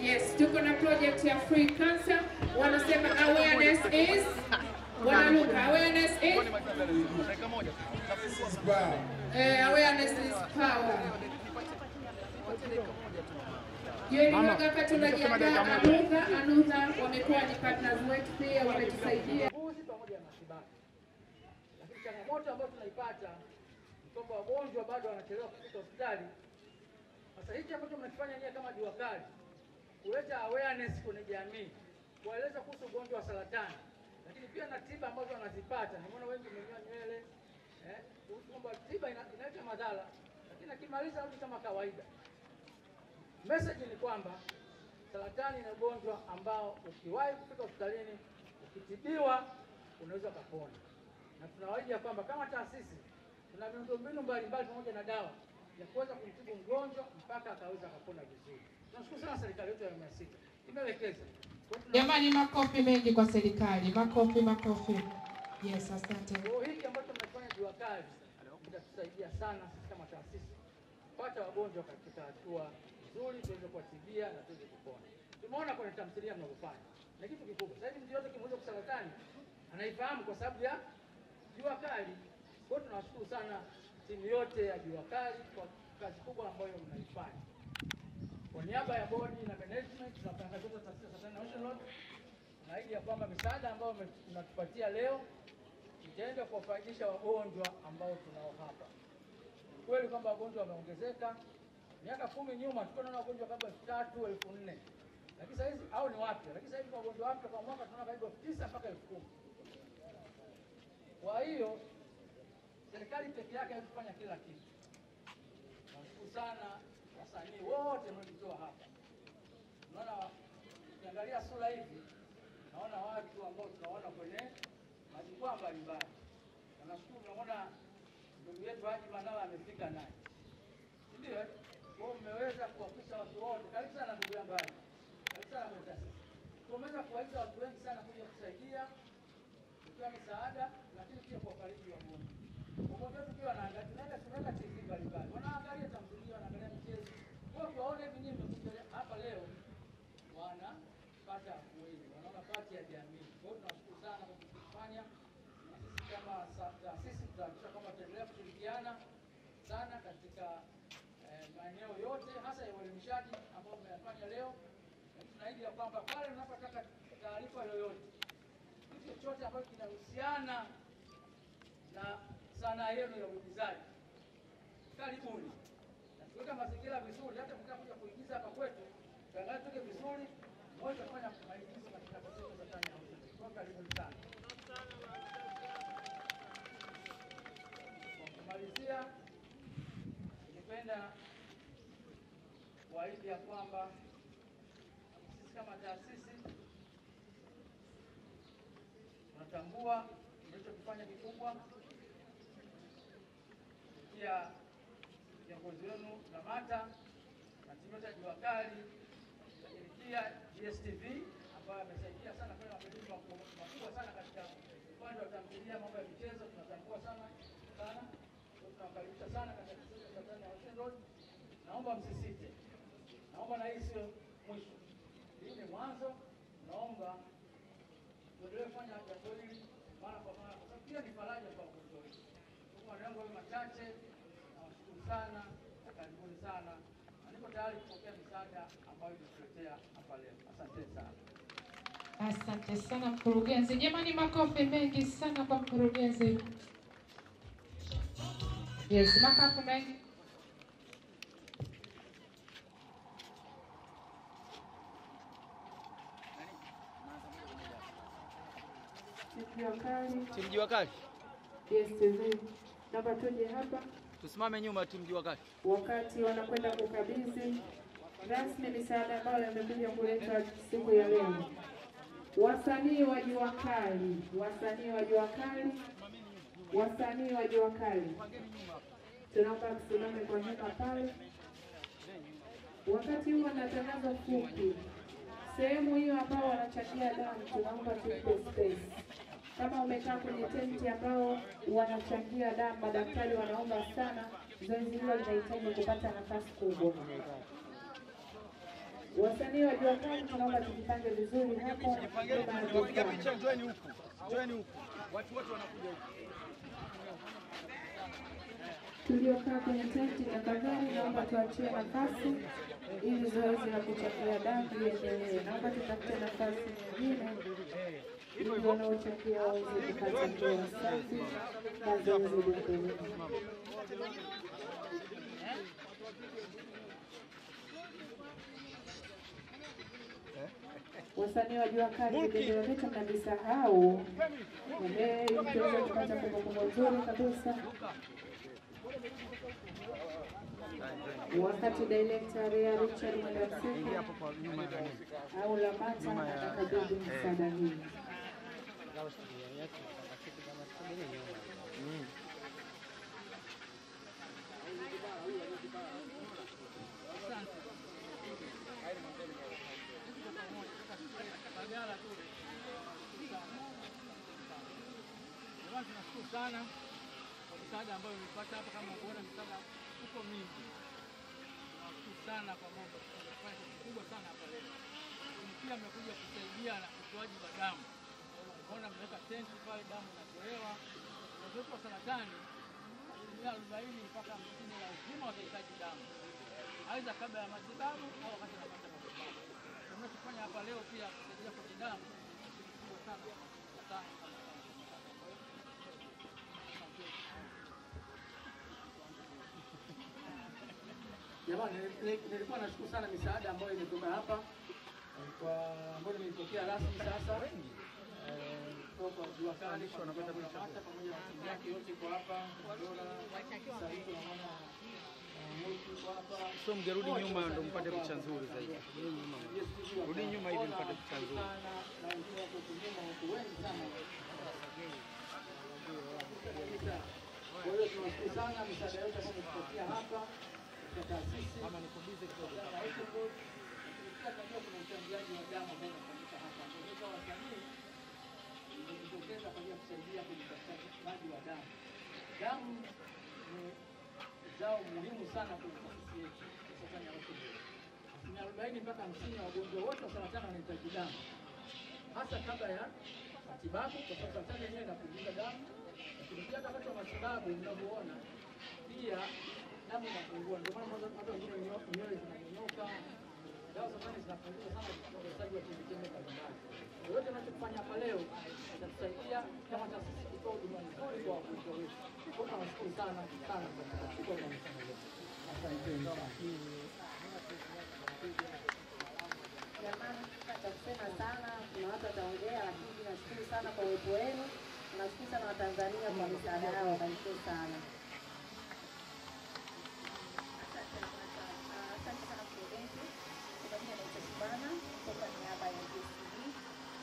Yes, tuko na project ya free cancer. Wanasema awareness is wanaluka awareness is eh, awareness is power. Jioni wakati tunajiandaa Anudha, Anudha wamekuwa ni partners wetu pia, wametusaidia uzi pamoja na matibabu. Lakini changamoto ambayo tunaipata ni kwamba wagonjwa bado wanachelewa kufika hospitali. Sasa hichi ambacho mnakifanya nyie kama jua kali, kuleta awareness kwenye jamii, kueleza kuhusu ugonjwa wa saratani, lakini pia na tiba ambazo wanazipata. Nimeona wengi wamenyoa nywele eh, kwamba tiba inaleta madhara, lakini akimaliza rudi kama kawaida. Message ni kwamba saratani ni ugonjwa ambao ukiwahi kufika hospitalini ukitibiwa unaweza ukapona, na tunawaahidi kwamba kama taasisi tuna miundombinu mbalimbali pamoja na dawa ya kuweza kumtibu mgonjwa mpaka akaweza akapona vizuri. Tunashukuru sana serikali yetu ya awamu ya sita imewekeza. Jamani, makofi mengi kwa serikali, makofi makofi. Yes, asante. Hiki ambacho mnafanya jua kali kitatusaidia sana sisi kama taasisi kupata wagonjwa katika hatua nzuri, tuweze kuwatibia na tuweze kupona. Tumeona kwenye tamthilia mnavyofanya na kitu kikubwa. Sasa hivi mtu yote kimoja kwa saratani anaifahamu kwa sababu ya jua kali. Kwa hiyo tunawashukuru sana timu yote ya jua kali kwa kazi kubwa ambayo mnaifanya. Kwa niaba ya bodi na management na watangazaji wa taasisi ya Saratani National naahidi ya kwamba misaada ambayo mnatupatia leo itaenda kuwafaidisha wagonjwa ambao tunao hapa. Kweli kwamba wagonjwa wameongezeka. Miaka kumi nyuma tulikuwa tunaona wagonjwa kama elfu tatu elfu nne lakini sasa hizi au ni wapya, lakini sasa hivi wagonjwa wapya kwa mwaka tunaona karibu elfu tisa mpaka elfu kumi Kwa hiyo serikali peke yake haiwezi kufanya kila kitu. Nashukuru sana wasanii wote mliojitoa hapa. Unaona, ukiangalia sura hivi naona watu ambao tunaona kwenye majukwaa mbalimbali. Na nashukuru naona ndugu yetu Haji Manara amefika naye, Si ndio? eh? Kwa mmeweza kuwakusha watu wote. Karibu sana ndugu yangu Haji, karibu sana kwenye taasisi. Tumeweza kuwaita watu wengi sana kuja kusaidia kutoa misaada, lakini pia kuwafariji wagonjwa. Wanaangalia, mbalimbali, wanaangalia tamthilia, wanaangalia michezo. Hapa leo wanapata afueni, wanaona pati jamii. Kwa hiyo sana kwa sisi kama taasisi tutahakikisha kushirikiana sana katika maeneo yote hasa ya uelimishaji ambao mmeyafanya leo, na kwamba pale mnapotaka taarifa yoyote, kitu chochote ambacho kinahusiana na sanaa yenu ya uigizaji, karibuni natuweka mazingira vizuri, hata mkakuja kuigiza hapa kwetu, tuke vizuri, mmoja kufanya maigizo katika kitengo za. Kwa karibuni sana. Kwa kumalizia, ningependa kuahidi ya kwamba sisi kama taasisi tunatambua kilichokifanya kikubwa kupitia viongozi wenu Lamata na timu yote ya Jua Kali, lakini pia DSTV ambayo amesaidia sana kufanya mapinduzi makubwa sana katika upande wa tamthilia, mambo ya michezo, tunatambua sana sana. Kwa Tunawakaribisha sana katika kituo cha Tanzania Road. Naomba msisite, naomba na hii sio mwisho, hii ni mwanzo. Naomba tuendelee kufanya jambo hili mara kwa mara, kwa sababu pia ni faraja kwa wagonjwa wetu. Kwa maneno yangu hayo machache, nawashukuru sana na karibuni sana, na niko tayari kupokea misaada ambayo imetuletea hapa leo. Asante sana. Asante sana mkurugenzi. Jamani, makofi mengi sana kwa mkurugenzi. Yes, makofi mengi. Jua Kali, Timu Jua Kali. Naomba tuje hapa tusimame nyuma. Timu Jua wakati wakati wanakwenda kukabidhi rasmi misaada ambayo imekuja kuletwa siku ya leo. Wasanii wa Jua Kali, wasanii wa Jua Kali, wasanii wa Jua Kali, tunaomba tusimame kwa hema pale. Wakati huo na tangazo fupi, sehemu hiyo ambao wanachangia damu, tunaomba tupe space. Kama umekaa kwenye tenti ambao wanachangia damu, madaktari wanaomba sana, zoezi hilo linahitaji kupata nafasi kubwa. Wasanii wa jua kali tunaomba tujipange vizuri hapo nyuma ya Tunapiga jukwaa. picha, njoeni huku, njoeni huku, watu wote wanakuja huku. Tuliokaa kwenye tenti tafadhali, naomba tuachie nafasi ili zoezi la kuchangia damu liendelee. Naomba tutafute nafasi nyingine wanaochangia waweze kupata hewa safi na zoezi liendelee. Wasanii wa jua kali, mnavisahau. Ehe, ili tuweze kupata kumbukumbu nzuri kabisa. Wakati director Rea Richard Mdaseka au Lamata anakabidhi msaada hii. Jamani, tunashukuru sana kwa msaada ambayo umepata hapa. Kama kuona msaada uko mingi, tunashukuru sana kwa mambo kitu kikubwa sana hapa leo. Pia mmekuja kusaidia na utoaji wa damu. Unaona, mmeweka tenti pale, damu inatolewa. Wagonjwa wa saratani asilimia arobaini mpaka hamsini lazima watahitaji damu, aidha kabla ya matibabu au wakati anapata matibabu. Tunachofanya hapa leo pia kusaidia kwenye damu. Jamani, nilikuwa nashukuru sana misaada ambayo imetoka hapa ambayo nimeipokea rasmi sasa kali kwa Mgambo pamoja na timu yake yote kwa hapa. So mgerudi nyuma ndo mpate picha nzuri zaidi. Rudi nyuma. Hivi mpate picha nzuri. Kwa nikubize kidogo imejitokeza kwa ajili ya kusaidia kwenye upatikanaji wa damu. Damu ni zao muhimu sana kwenye taasisi yetu saratani ya roho. Asilimia arobaini mpaka hamsini ya wagonjwa wote wa saratani wanahitaji damu, hasa kabla ya matibabu, kwa sababu saratani yenyewe inapunguza damu, lakini pia wakati wa matibabu mnavyoona pia damu inapungua. Ndio maana hata wengine nywele zinanyonyoka, dawa za saratani zinapunguza sana utoaji wa chembechembe mbalimbali. Kwa hiyo tunachofanya hapa leo itatusaidia kama taasisi kutoa huduma nzuri kwa wagonjwa wetu. Kwa hiyo tunawashukuru sana sana kwa kuchukua huduma sana. Jamani, cha kusema sana, kuna watu wataongea, lakini nashukuru sana kwa uwepo wenu. nashukuru sana Watanzania kwa misaada yao, wabarikiwe sana. Asante sana. Asante sana mkurugenzi. Kwa jina naitwa Shibana kutoka niaba ya DSTV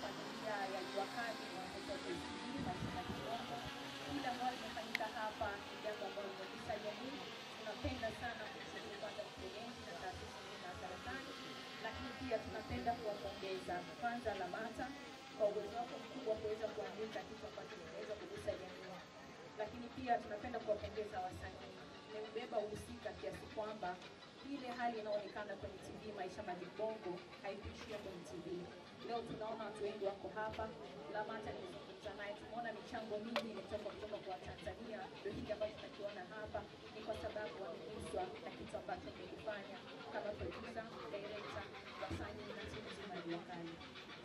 familia ya jua kali na watoto wa DSTV Masina Kigongo. Kila ambalo limefanyika hapa ni jambo ambalo limegusa jamii. Tunapenda sana kumshukuru kwanza mkurugenzi na taasisi nzima ya saratani lakini pia tunapenda kuwapongeza kwanza LAMATA kwa uwezo wako mkubwa kuweza kuandika kitu ambacho kinaweza kugusa jamii, lakini pia tunapenda kuwapongeza wasanii. Mmebeba uhusika kiasi kwamba ile hali inaonekana kwenye TV Maisha Majibongo haikuishia kwenye TV. Leo tunaona watu wengi wako hapa. LAMATA nilizungumza naye, tumeona michango mingi imetoka kutoka kwa Tanzania. Ndio hiki ambacho tunakiona hapa ni kwa sababu wameguswa na kitu ambacho mmekifanya kama producer, director, wasanii na timu zima ya Jua Kali.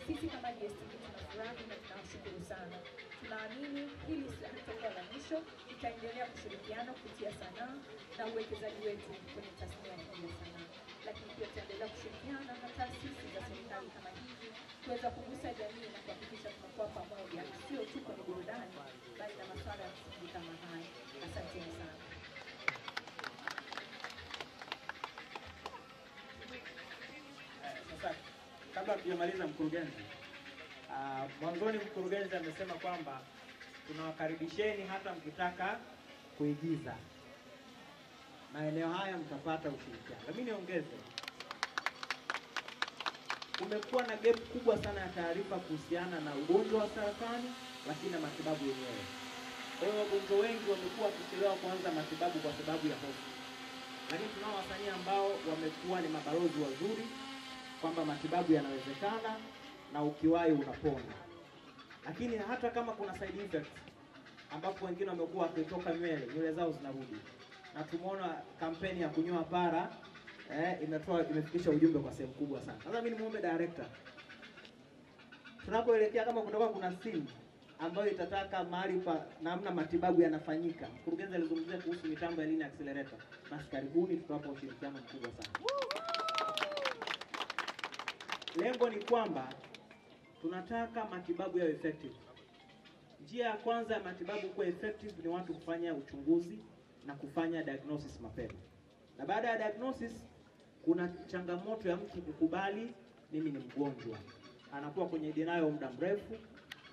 Sisi kama DSTV tunafurahi na tunawashukuru sana. Tunaamini hili halitakuwa la mwisho, tutaendelea kushirikiana kupitia sanaa na uwekezaji wetu kwenye tasnia hii ya sanaa, lakini pia tutaendelea kushirikiana na taasisi za serikali kama hizi kuweza kugusa jamii na kuhakikisha tunakuwa pamoja, sio tu kwenye burudani, bali na masuala ya msingi kama haya. Asanteni sana. Kabla tujamaliza, mkurugenzi, ah, mwanzoni mkurugenzi amesema kwamba tunawakaribisheni hata mkitaka kuigiza maeneo haya mtapata ushirikiano. Lakini niongeze, kumekuwa na gap kubwa sana ya taarifa kuhusiana na ugonjwa wa saratani, lakini na matibabu yenyewe. Kwa hiyo wagonjwa wengi wamekuwa wakichelewa kuanza matibabu kwa sababu ya hofu, lakini tunao wasanii ambao wamekuwa ni mabalozi wazuri kwamba matibabu yanawezekana na ukiwai unapona. Lakini hata kama kuna side effects ambapo wengine wamekuwa wakitoka nywele, nywele zao zinarudi, na tumeona kampeni ya kunyoa para eh, imetoa imefikisha ujumbe kwa sehemu kubwa sana. Sasa mimi nimuombe director, tunapoelekea kama kutoka kuna simu ambayo itataka mahali pa namna matibabu yanafanyika. Mkurugenzi alizungumzia kuhusu mitambo ya lini accelerator, basi karibuni, tutawapa ushirikiano mkubwa sana. Lengo ni kwamba tunataka matibabu yawe effective. Njia ya kwanza ya matibabu kuwa effective ni watu kufanya uchunguzi na kufanya diagnosis mapema, na baada ya diagnosis kuna changamoto ya mtu kukubali mimi ni mgonjwa, anakuwa kwenye denial muda mrefu.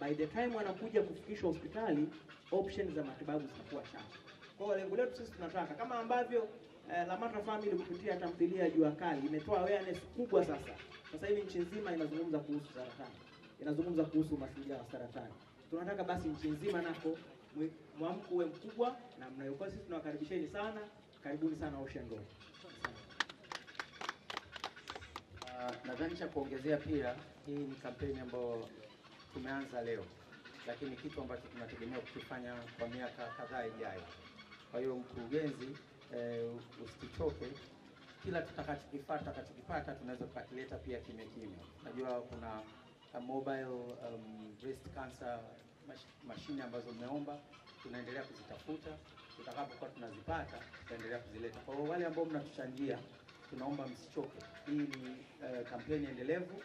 By the time anakuja kufikishwa hospitali, options za matibabu zinakuwa chache. Kwa hiyo lengo letu sisi tunataka kama ambavyo eh, Lamata Family kupitia tamthilia ya Jua Kali imetoa awareness kubwa sasa. Sasa hivi nchi nzima inazungumza kuhusu saratani, inazungumza kuhusu masuala wa saratani. Tunataka basi nchi nzima nako mwamko uwe mkubwa na mnayokuwa, sisi tunawakaribisheni sana, karibuni sana Ocean Road. Uh, nadhani cha kuongezea pia, hii ni kampeni ambayo tumeanza leo, lakini kitu ambacho tunategemea kukifanya kwa miaka kadhaa ijayo. Kwa hiyo mkurugenzi, eh, usituchoke, kila tutakachokipata tutakachokipata tunaweza tukakileta pia kimya kimya. Najua kuna uh, mobile um, breast cancer mashine ambazo mmeomba, tunaendelea kuzitafuta. Tutakapokuwa tunazipata tutaendelea kuzileta. Kwa hiyo wale ambao mnatuchangia tunaomba msichoke. Hii ni uh, kampeni endelevu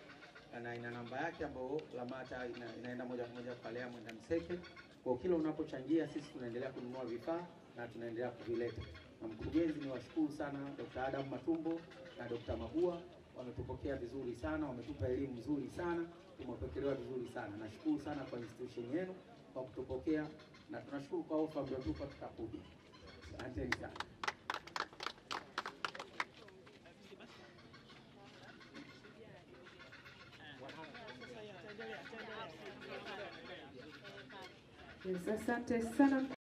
na ina namba yake ambayo Lamata ina, inaenda moja kwa moja kwa Lea Mwenda Mseke. Kwa kila unapochangia, sisi tunaendelea kununua vifaa na tunaendelea kuvileta. Na mkurugenzi, ni washukuru sana Dr. Adam Matumbo na Dr. Mabua, wametupokea vizuri sana, wametupa elimu nzuri sana, tumepokelewa vizuri sana. Nashukuru sana kwa institution yenu kwa kutupokea na tunashukuru kwa ofa mliotupa, tutakuja. Asanteni sana. Asante sana.